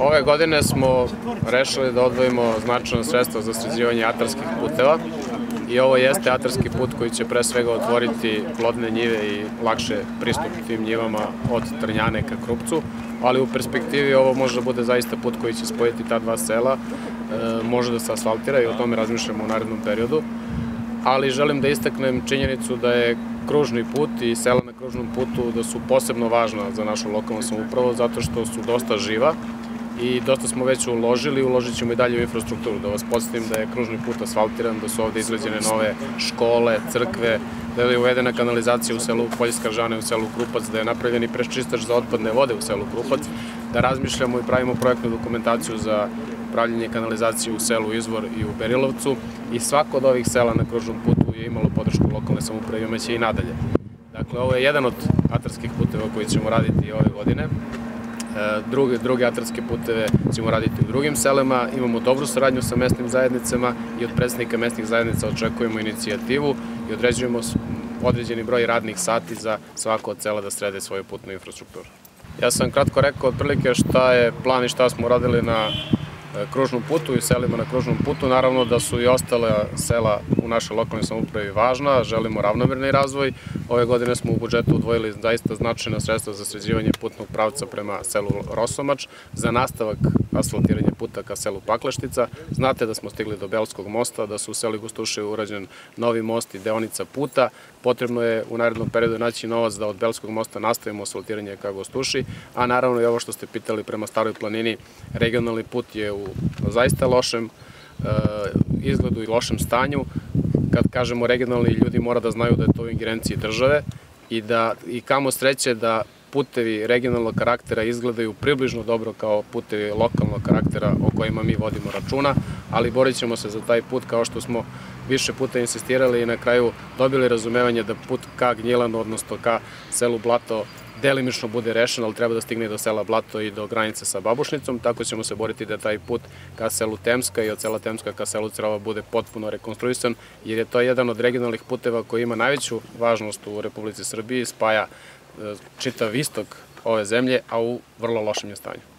Ove godine smo rešili da odvojimo značajno sredstvo za sređivanje atarskih puteva i ovo jeste atarski put koji će pre svega otvoriti plodne njive i lakše pristup tim njivama od Trnjane ka Krupcu, ali u perspektivi ovo može da bude zaista put koji će spojiti ta dva sela, e, može da se asfaltira i o tome razmišljamo u narednom periodu, ali želim da istaknem činjenicu da je kružni put i sela na kružnom putu da su posebno važna za našu lokalnu samupravu zato što su dosta živa i dosta smo već uložili, uložit ćemo i dalje u infrastrukturu. Da vas podsjetim da je kružni put asfaltiran, da su ovde izgrađene nove škole, crkve, da je uvedena kanalizacija u selu Poljska Žane, u selu Krupac, da je napravljen i prečistač za otpadne vode u selu Krupac, da razmišljamo i pravimo projektnu dokumentaciju za pravljenje kanalizacije u selu Izvor i u Berilovcu i svako od ovih sela na kružnom putu je imalo podršku lokalne samuprave imaće i nadalje. Dakle, ovo je jedan od atarskih puteva koji ćemo raditi ove godine. E, druge, druge atarske puteve ćemo raditi u drugim selima, imamo dobru saradnju sa mesnim zajednicama i od predstavnika mesnih zajednica očekujemo inicijativu i određujemo određeni broj radnih sati za svako od sela da srede svoju putnu infrastrukturu. Ja sam kratko rekao otprilike šta je plan i šta smo radili na kružnom putu i selima na kružnom putu. Naravno da su i ostale sela u našoj lokalnoj samupravi važna, želimo ravnomerni razvoj. Ove godine smo u budžetu udvojili zaista značajna sredstva za sređivanje putnog pravca prema selu Rosomač, za nastavak asfaltiranja puta ka selu Pakleštica. Znate da smo stigli do Belskog mosta, da su u seli Gustuše urađen novi most i deonica puta. Potrebno je u narednom periodu naći novac da od Belskog mosta nastavimo asfaltiranje ka Gustuši, a naravno i ovo što ste pitali prema Staroj planini, regionalni put je u zaista lošem e, izgledu i lošem stanju. Kad kažemo regionalni, ljudi mora da znaju da je to u ingerenciji države i da i kamo sreće da putevi regionalnog karaktera izgledaju približno dobro kao putevi lokalnog karaktera o kojima mi vodimo računa, ali borit ćemo se za taj put kao što smo više puta insistirali i na kraju dobili razumevanje da put ka Gnjilanu, odnosno ka selu Blato, delimično bude rešen, ali treba da stigne do sela Blato i do granice sa Babušnicom, tako ćemo se boriti da taj put ka selu Temska i od sela Temska ka selu Crava bude potpuno rekonstruisan, jer je to jedan od regionalnih puteva koji ima najveću važnost u Republici Srbiji, spaja e, čitav istok ove zemlje, a u vrlo lošem je stanju.